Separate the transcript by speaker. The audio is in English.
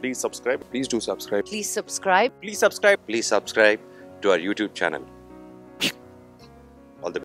Speaker 1: please subscribe.
Speaker 2: Please do subscribe.
Speaker 3: Please subscribe.
Speaker 1: Please subscribe.
Speaker 4: Please subscribe to our YouTube channel.